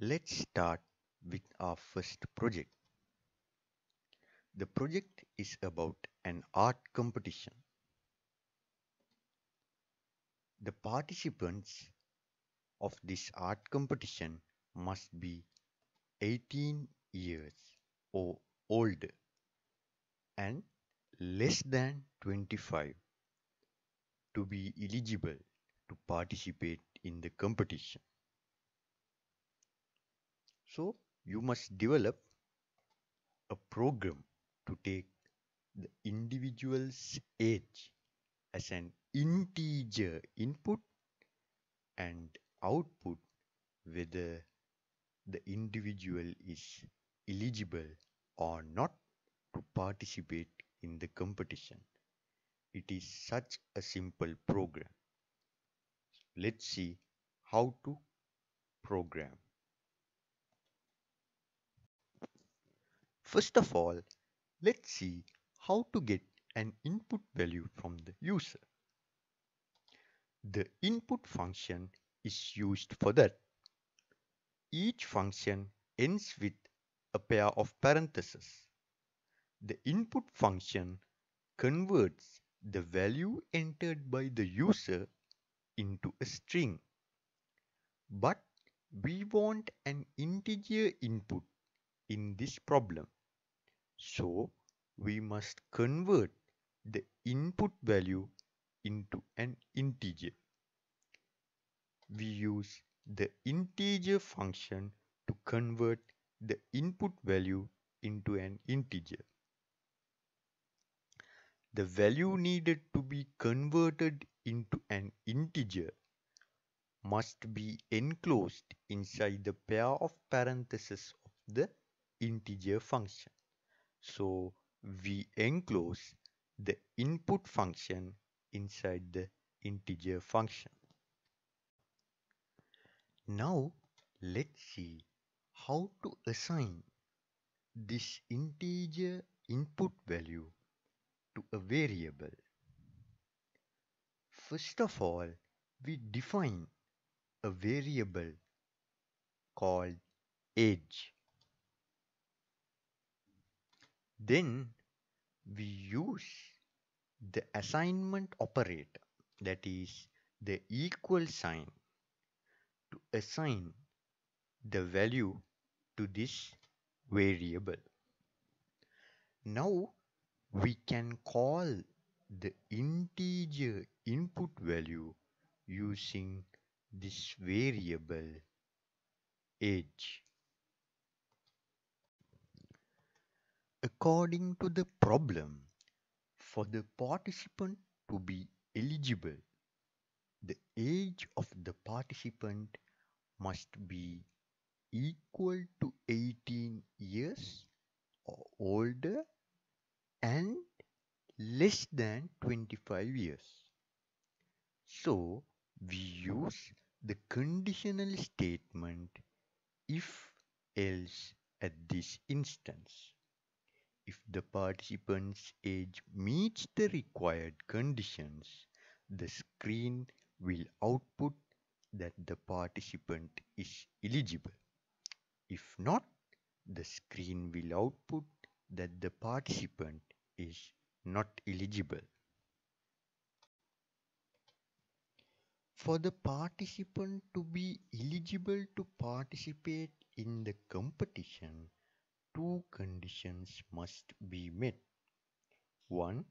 Let's start with our first project. The project is about an art competition. The participants of this art competition must be 18 years or older and less than 25 to be eligible to participate in the competition. So you must develop a program to take the individual's age as an integer input and output whether the individual is eligible or not to participate in the competition. It is such a simple program. Let's see how to program. First of all, let's see how to get an input value from the user. The input function is used for that. Each function ends with a pair of parentheses. The input function converts the value entered by the user into a string. But we want an integer input in this problem. So we must convert the input value into an integer. We use the integer function to convert the input value into an integer. The value needed to be converted into an integer must be enclosed inside the pair of parentheses of the integer function. So we enclose the input function inside the integer function. Now let's see how to assign this integer input value to a variable. First of all, we define a variable called age. Then we use the assignment operator that is the equal sign to assign the value to this variable. Now we can call the integer input value using this variable age. According to the problem, for the participant to be eligible, the age of the participant must be equal to 18 years or older and less than 25 years. So we use the conditional statement if else at this instance. If the participant's age meets the required conditions, the screen will output that the participant is eligible. If not, the screen will output that the participant is not eligible. For the participant to be eligible to participate in the competition, two conditions must be met. One,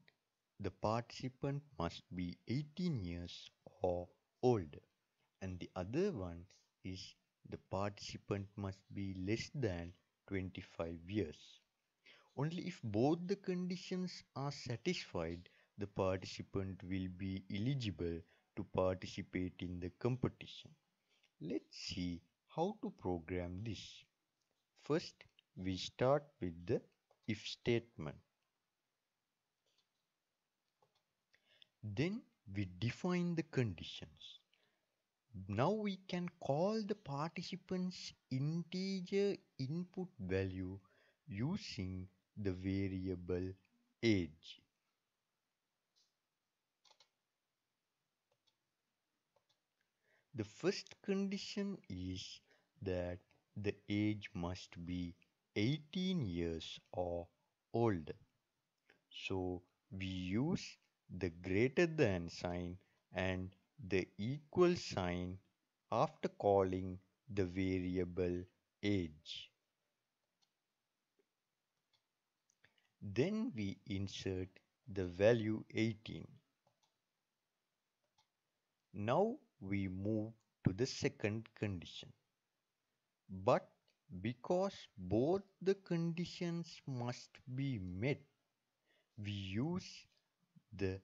the participant must be 18 years or older, and the other one is the participant must be less than 25 years. Only if both the conditions are satisfied, the participant will be eligible to participate in the competition. Let's see how to program this. First, we start with the if statement. Then we define the conditions. Now we can call the participant's integer input value using the variable age. The first condition is that the age must be 18 years or older. So we use the greater than sign and the equal sign after calling the variable age. Then we insert the value 18. Now we move to the second condition. But because both the conditions must be met, we use the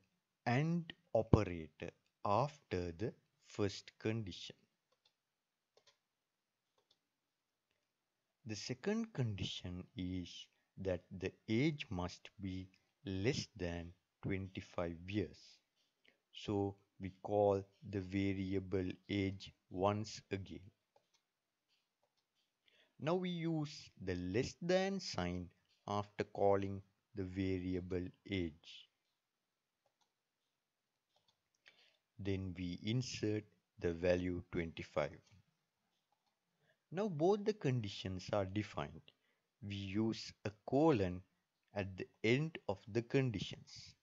AND operator after the first condition. The second condition is that the age must be less than 25 years. So we call the variable age once again. Now we use the less than sign after calling the variable age. Then we insert the value 25. Now both the conditions are defined. We use a colon at the end of the conditions.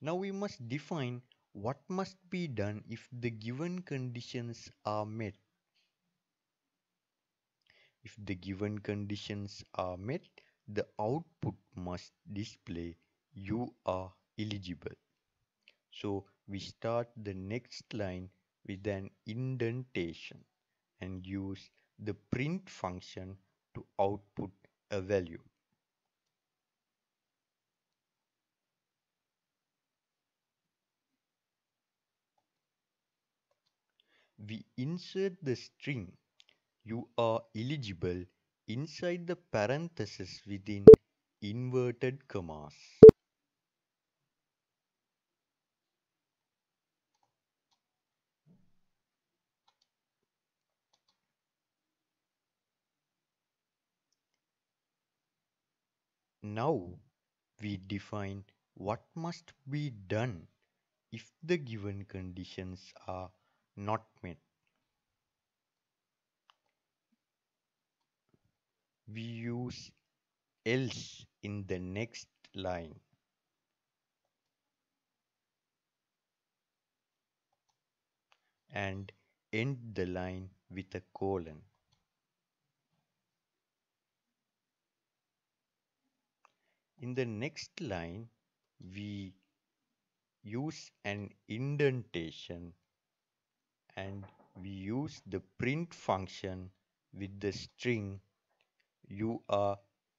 Now we must define what must be done if the given conditions are met. If the given conditions are met, the output must display you are eligible. So we start the next line with an indentation and use the print function to output a value. We insert the string you are eligible inside the parenthesis within inverted commas. Now we define what must be done if the given conditions are not met. We use else in the next line. and end the line with a colon. In the next line, we use an indentation and we use the print function with the string you are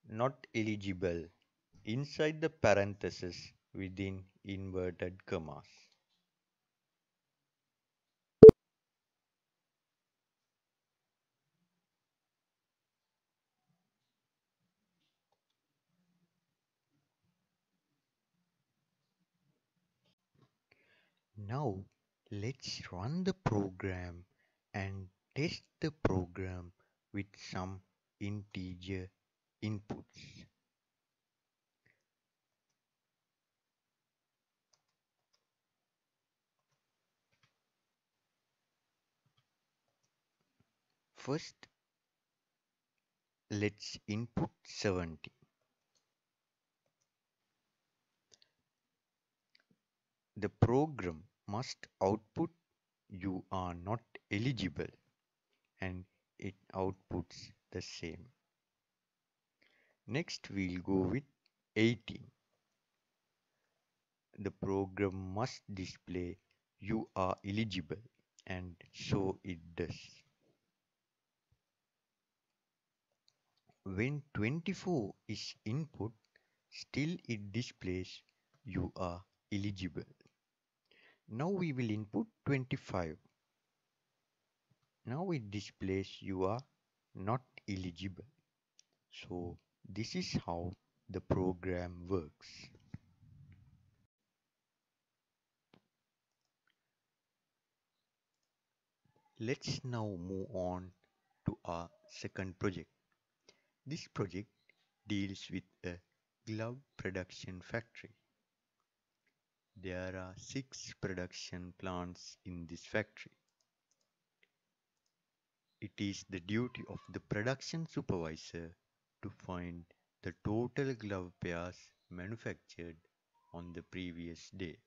not eligible inside the parenthesis within inverted commas. Now let's run the program and test the program with some integer inputs. First, let's input 70. The program must output you are not eligible and it outputs the same. Next we'll go with 18. The program must display you are eligible and so it does. When 24 is input, still it displays you are eligible. Now we will input 25. Now it displays you are not eligible. So this is how the program works. Let's now move on to our second project. This project deals with a glove production factory. There are six production plants in this factory. It is the duty of the production supervisor to find the total glove pairs manufactured on the previous day.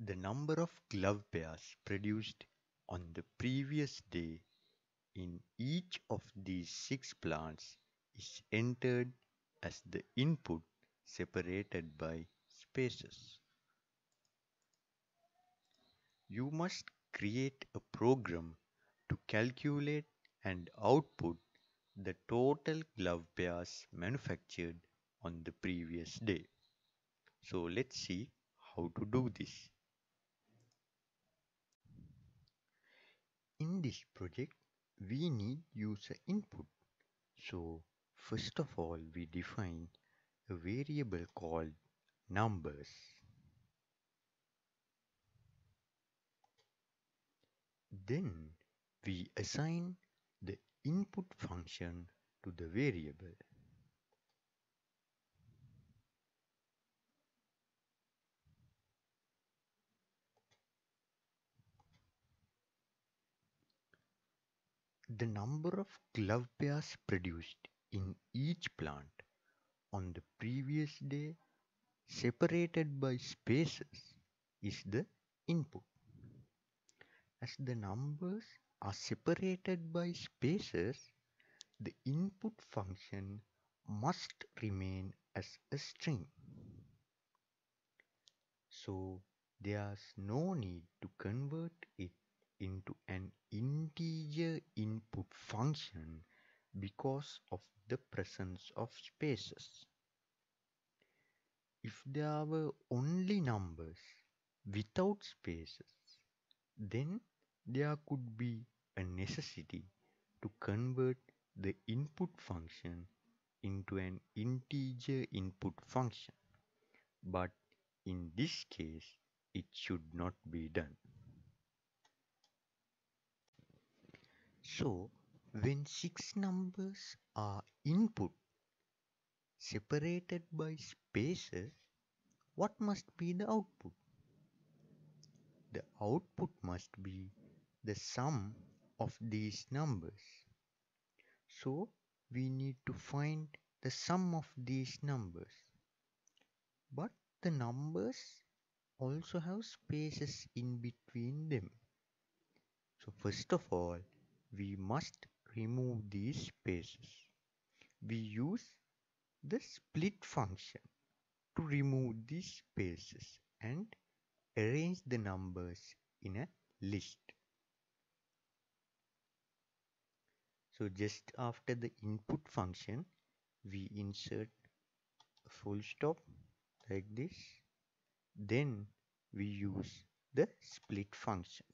The number of glove pairs produced on the previous day in each of these six plants is entered as the input separated by spaces. You must create a program to calculate and output the total glove pairs manufactured on the previous day. So let's see how to do this. In this project, we need user input. So first of all, we define a variable called numbers. Then we assign the input function to the variable. The number of glove pairs produced in each plant on the previous day separated by spaces is the input. As the numbers are separated by spaces, the input function must remain as a string. So there's no need to convert it into an integer input function because of the presence of spaces. If there were only numbers without spaces, then there could be a necessity to convert the input function into an integer input function. But in this case, it should not be done. So, when six numbers are input separated by spaces, what must be the output? The output must be the sum of these numbers. So, we need to find the sum of these numbers. But the numbers also have spaces in between them. So first of all, we must remove these spaces. We use the split function to remove these spaces and arrange the numbers in a list. So just after the input function, we insert a full stop like this. Then we use the split function.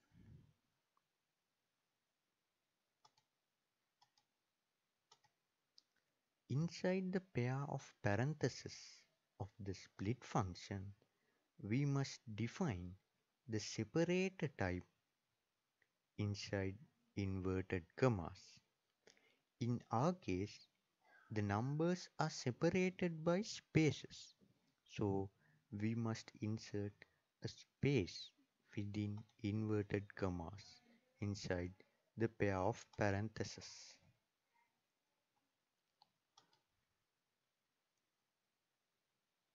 Inside the pair of parentheses of the split function, we must define the separator type inside inverted commas. In our case, the numbers are separated by spaces, so we must insert a space within inverted commas inside the pair of parentheses.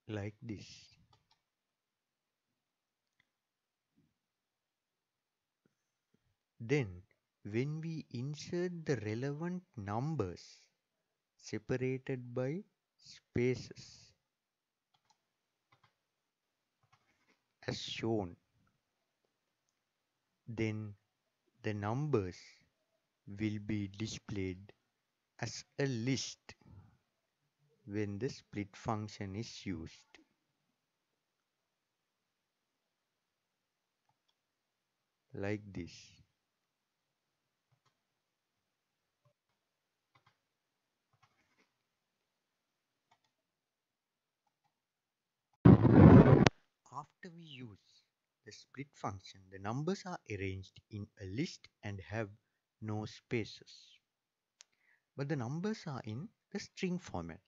like this. Then when we insert the relevant numbers separated by spaces as shown, then the numbers will be displayed as a list when the split function is used. Like this. After we use the split function, the numbers are arranged in a list and have no spaces. But the numbers are in the string format.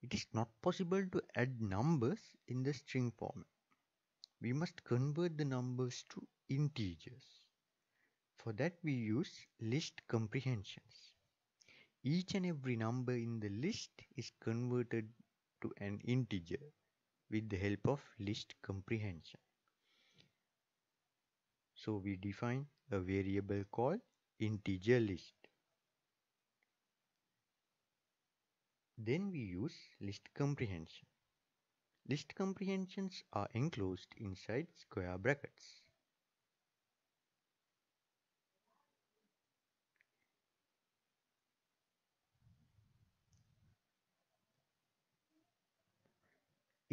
It is not possible to add numbers in the string format. we must convert the numbers to integers. For that we use list comprehensions. Each and every number in the list is converted to an integer with the help of list comprehension. So we define a variable called integer list. Then we use list comprehension. List comprehensions are enclosed inside square brackets.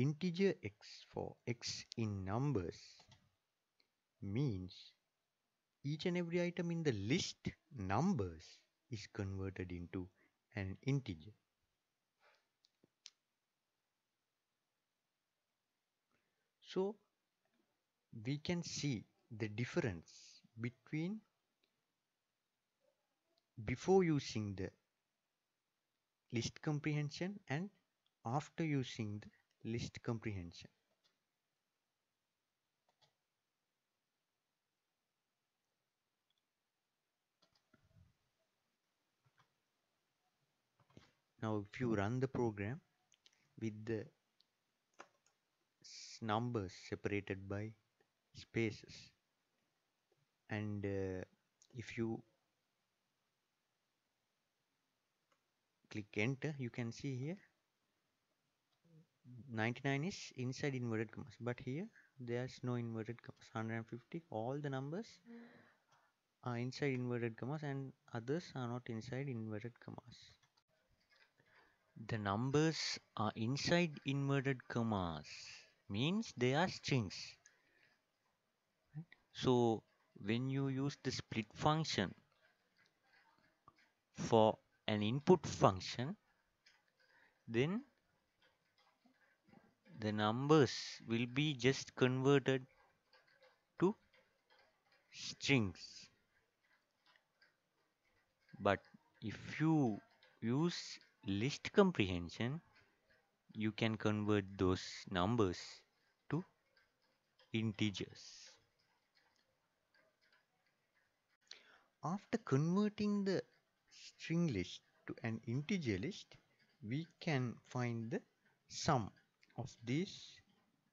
Integer x for x in numbers means each and every item in the list numbers is converted into an integer. So we can see the difference between before using the list comprehension and after using the list comprehension. Now if you run the program with the numbers separated by spaces and uh, if you click enter you can see here 99 is inside inverted commas but here there's no inverted commas. 150 all the numbers are inside inverted commas and others are not inside inverted commas. The numbers are inside inverted commas means they are strings so when you use the split function for an input function then the numbers will be just converted to strings. But if you use list comprehension you can convert those numbers to integers. After converting the string list to an integer list we can find the sum of these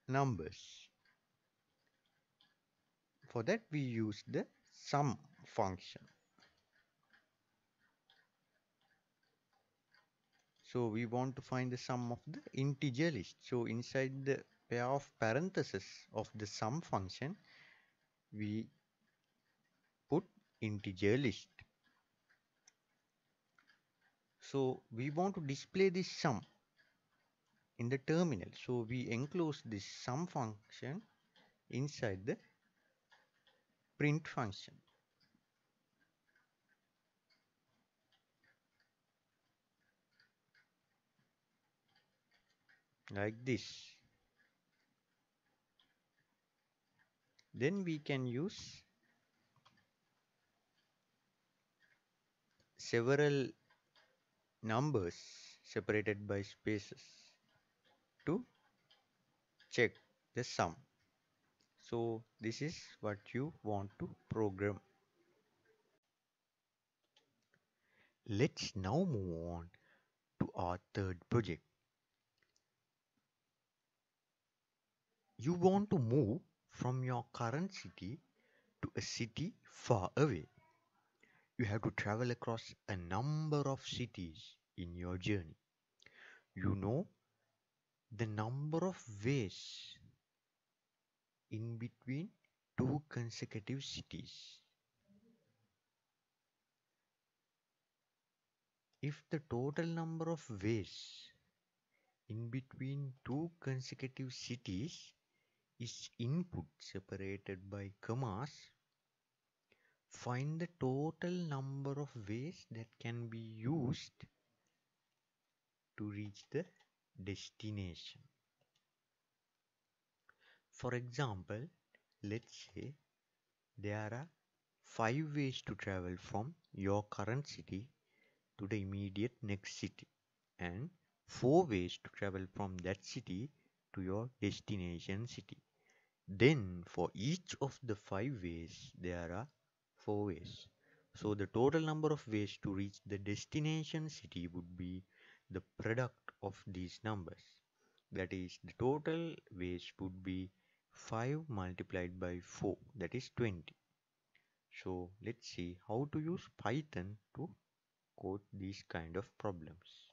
numbers. For that we use the sum function. So we want to find the sum of the integer list. So inside the pair of parentheses of the sum function we put integer list. So we want to display this sum in the terminal. So we enclose this sum function inside the print function. Like this. Then we can use several numbers separated by spaces check the sum. So this is what you want to program. Let's now move on to our third project. You want to move from your current city to a city far away. You have to travel across a number of cities in your journey. You know the number of ways in between two consecutive cities. If the total number of ways in between two consecutive cities is input separated by commas, find the total number of ways that can be used to reach the destination. For example, let's say there are five ways to travel from your current city to the immediate next city and four ways to travel from that city to your destination city. Then for each of the five ways, there are four ways. So the total number of ways to reach the destination city would be the product of these numbers. That is, the total ways would be 5 multiplied by 4, that is 20. So let's see how to use Python to code these kind of problems.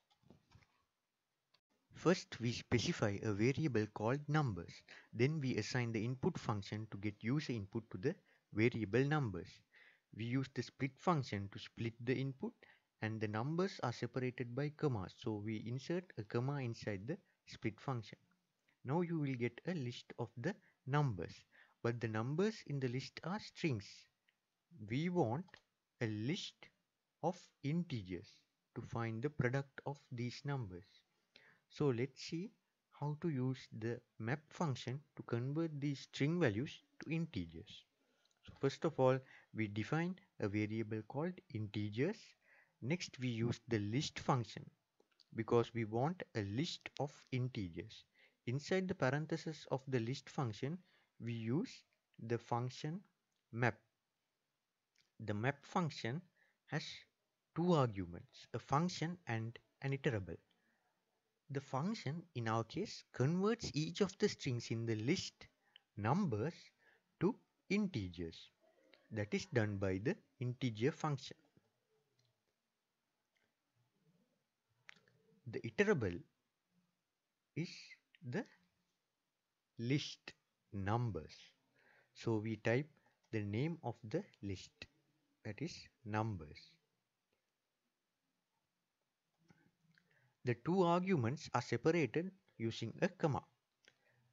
First, we specify a variable called numbers. Then we assign the input function to get user input to the variable numbers. We use the split function to split the input and the numbers are separated by commas. So we insert a comma inside the split function. Now you will get a list of the numbers. But the numbers in the list are strings. We want a list of integers to find the product of these numbers. So let's see how to use the map function to convert these string values to integers. So first of all, we define a variable called integers. Next, we use the list function because we want a list of integers. Inside the parentheses of the list function, we use the function map. The map function has two arguments, a function and an iterable. The function in our case converts each of the strings in the list numbers to integers. That is done by the integer function. The iterable is the list numbers. So we type the name of the list that is numbers. The two arguments are separated using a comma.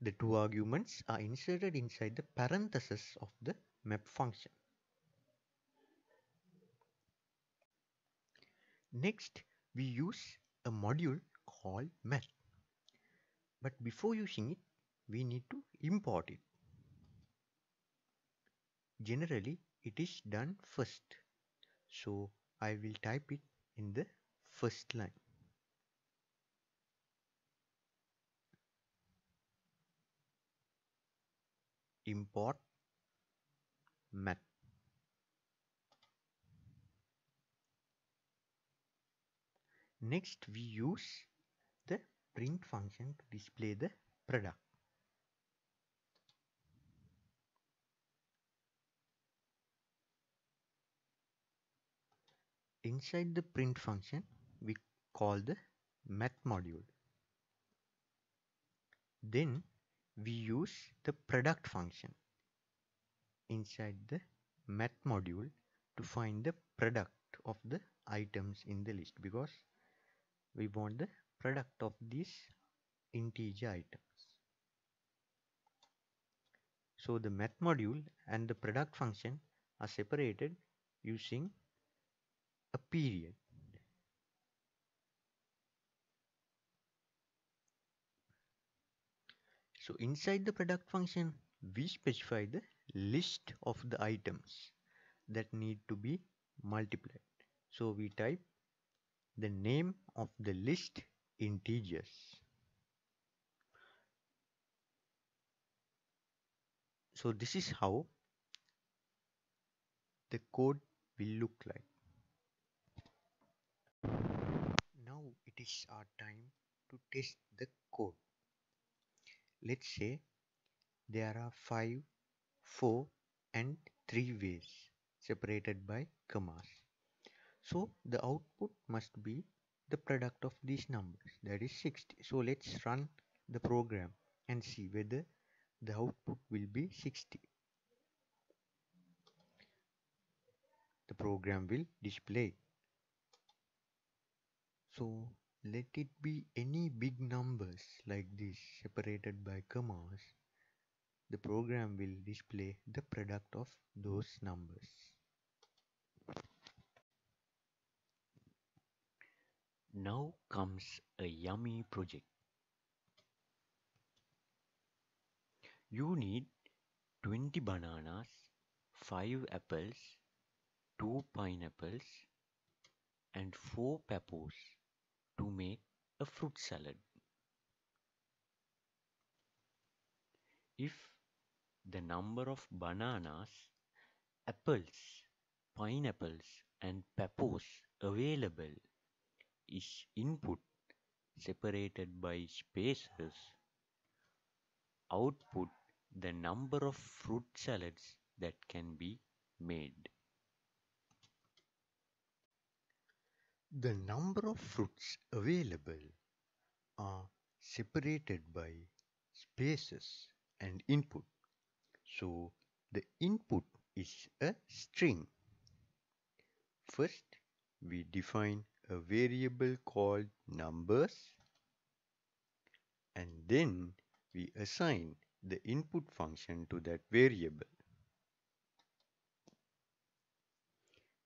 The two arguments are inserted inside the parentheses of the map function. Next, we use a module called math. But before using it, we need to import it. Generally, it is done first. So, I will type it in the first line. import math. Next we use the print function to display the product. Inside the print function we call the math module. Then we use the product function inside the math module to find the product of the items in the list because we want the product of these integer items. So the math module and the product function are separated using a period. So inside the product function, we specify the list of the items that need to be multiplied. So we type the name of the list integers. So this is how the code will look like. Now it is our time to test the code let's say there are 5, 4 and 3 ways separated by commas. So the output must be the product of these numbers that is 60. So let's run the program and see whether the output will be 60. The program will display. So let it be any big numbers like this separated by commas. The program will display the product of those numbers. Now comes a yummy project. You need 20 bananas, 5 apples, 2 pineapples and 4 peppers to make a fruit salad. If the number of bananas, apples, pineapples and peppers available is input separated by spaces. Output the number of fruit salads that can be made. The number of fruits available are separated by spaces and input. So the input is a string. First, we define a variable called numbers and then we assign the input function to that variable.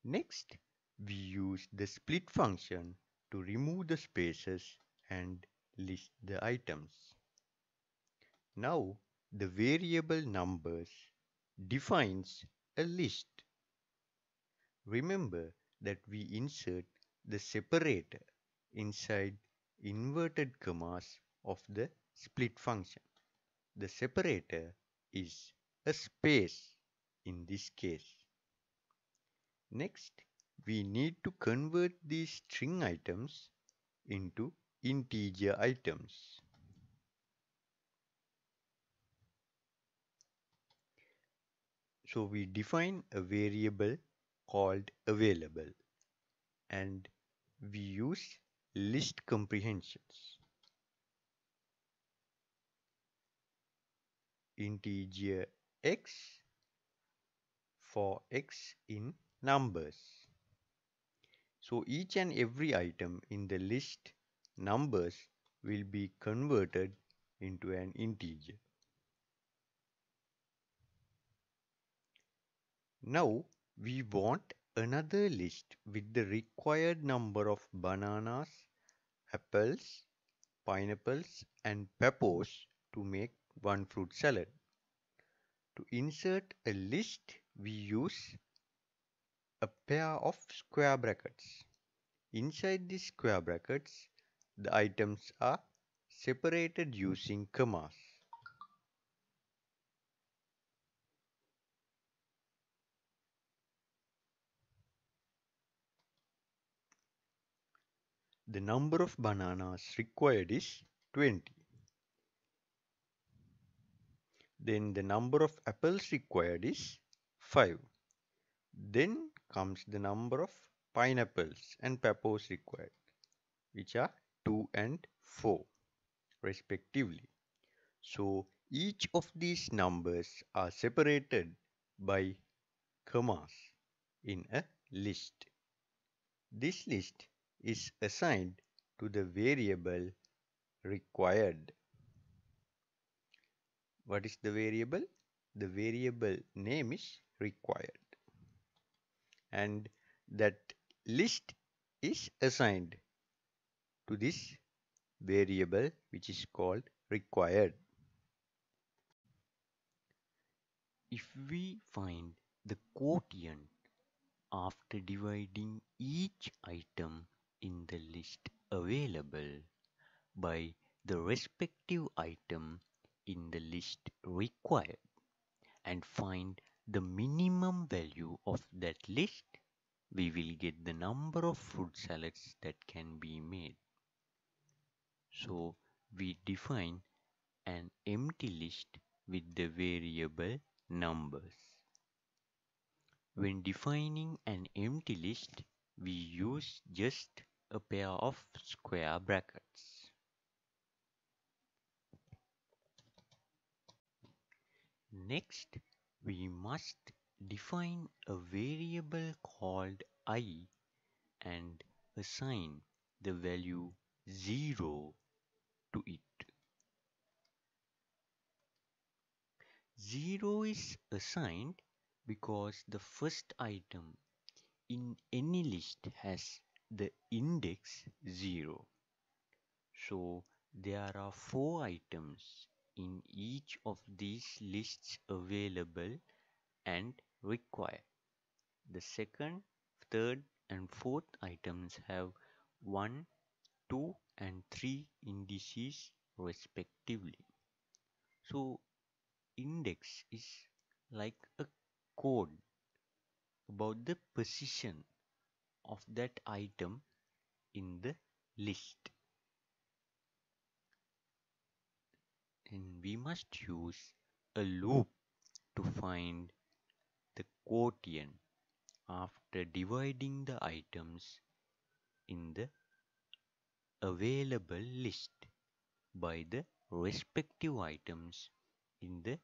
Next, we use the split function to remove the spaces and list the items. Now the variable numbers defines a list. Remember that we insert the separator inside inverted commas of the split function. The separator is a space in this case. Next, we need to convert these string items into integer items. So we define a variable called available and we use list comprehensions. Integer x for x in numbers. So each and every item in the list numbers will be converted into an integer. Now we want another list with the required number of bananas, apples, pineapples and peppers to make one fruit salad. To insert a list we use a pair of square brackets. Inside these square brackets, the items are separated using commas. The number of bananas required is 20. Then the number of apples required is 5. Then comes the number of pineapples and peppers required, which are 2 and 4 respectively. So each of these numbers are separated by commas in a list. This list is assigned to the variable required. What is the variable? The variable name is required and that list is assigned to this variable which is called required. If we find the quotient after dividing each item in the list available by the respective item in the list required and find the minimum value of that list, we will get the number of fruit salads that can be made. So we define an empty list with the variable numbers. When defining an empty list, we use just a pair of square brackets. Next, we must define a variable called i and assign the value 0 to it. 0 is assigned because the first item in any list has the index 0. So there are four items in each of these lists available and required. The second, third and fourth items have 1, 2 and 3 indices respectively. So index is like a code about the position of that item in the list. And we must use a loop to find the quotient after dividing the items in the available list by the respective items in the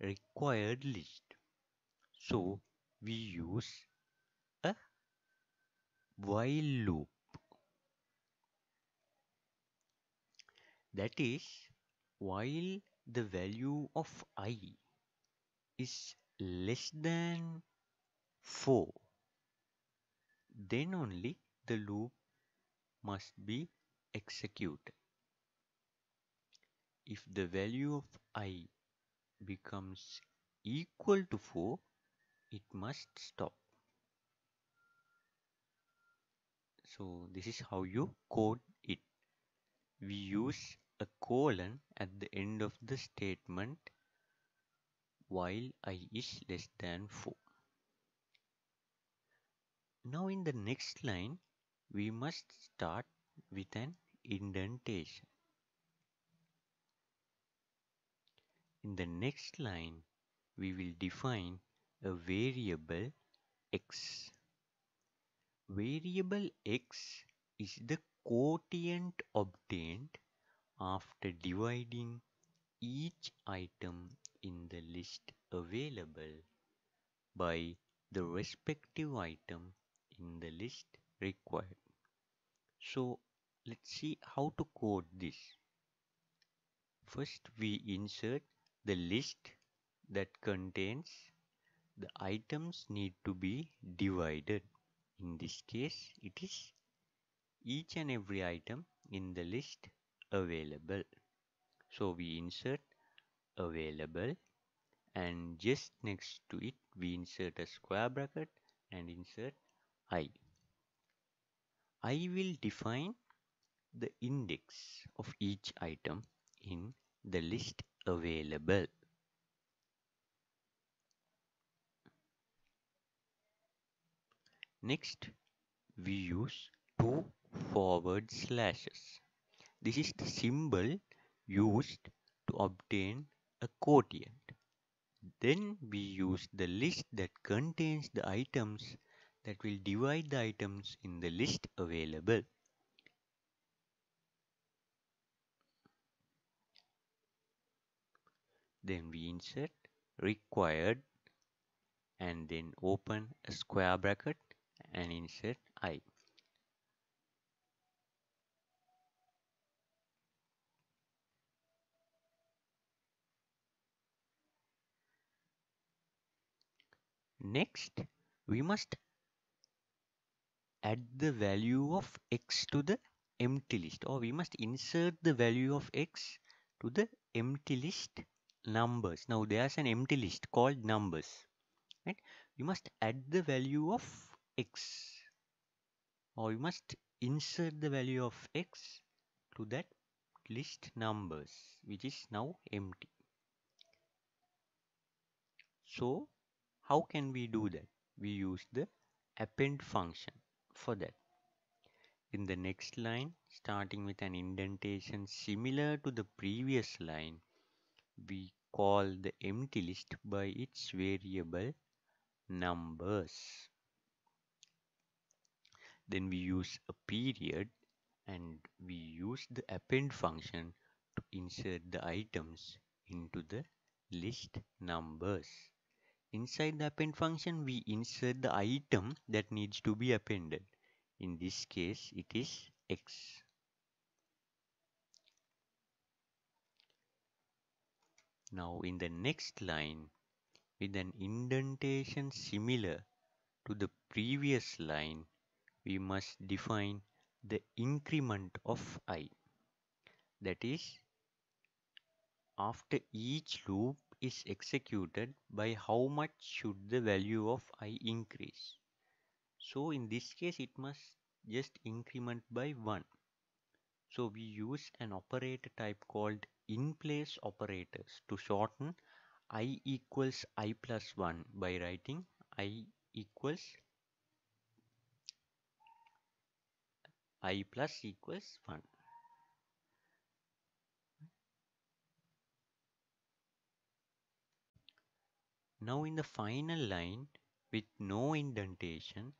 required list. So we use while loop. That is, while the value of i is less than 4, then only the loop must be executed. If the value of i becomes equal to 4, it must stop. So this is how you code it. We use a colon at the end of the statement while i is less than 4. Now in the next line, we must start with an indentation. In the next line, we will define a variable x. Variable x is the quotient obtained after dividing each item in the list available by the respective item in the list required. So let's see how to code this. First we insert the list that contains the items need to be divided. In this case it is each and every item in the list available. So we insert available and just next to it we insert a square bracket and insert i. I will define the index of each item in the list available. Next, we use two forward slashes. This is the symbol used to obtain a quotient. Then we use the list that contains the items that will divide the items in the list available. Then we insert required and then open a square bracket and insert i. Next, we must add the value of x to the empty list or we must insert the value of x to the empty list numbers. Now there's an empty list called numbers. Right? We must add the value of x or we must insert the value of x to that list numbers which is now empty. So how can we do that? We use the append function for that. In the next line, starting with an indentation similar to the previous line, we call the empty list by its variable numbers. Then we use a period and we use the append function to insert the items into the list numbers. Inside the append function, we insert the item that needs to be appended. In this case, it is x. Now in the next line, with an indentation similar to the previous line, we must define the increment of i. That is, after each loop is executed by how much should the value of i increase. So in this case it must just increment by 1. So we use an operator type called in place operators to shorten i equals i plus 1 by writing i equals i plus equals 1. Now in the final line with no indentation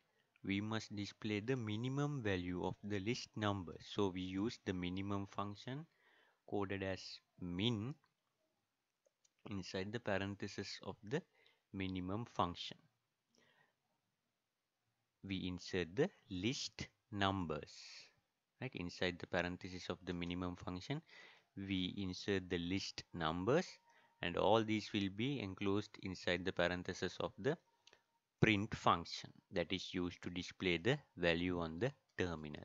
we must display the minimum value of the list number. So we use the minimum function coded as min inside the parenthesis of the minimum function. We insert the list numbers right? Inside the parenthesis of the minimum function we insert the list numbers and all these will be enclosed inside the parenthesis of the print function that is used to display the value on the terminal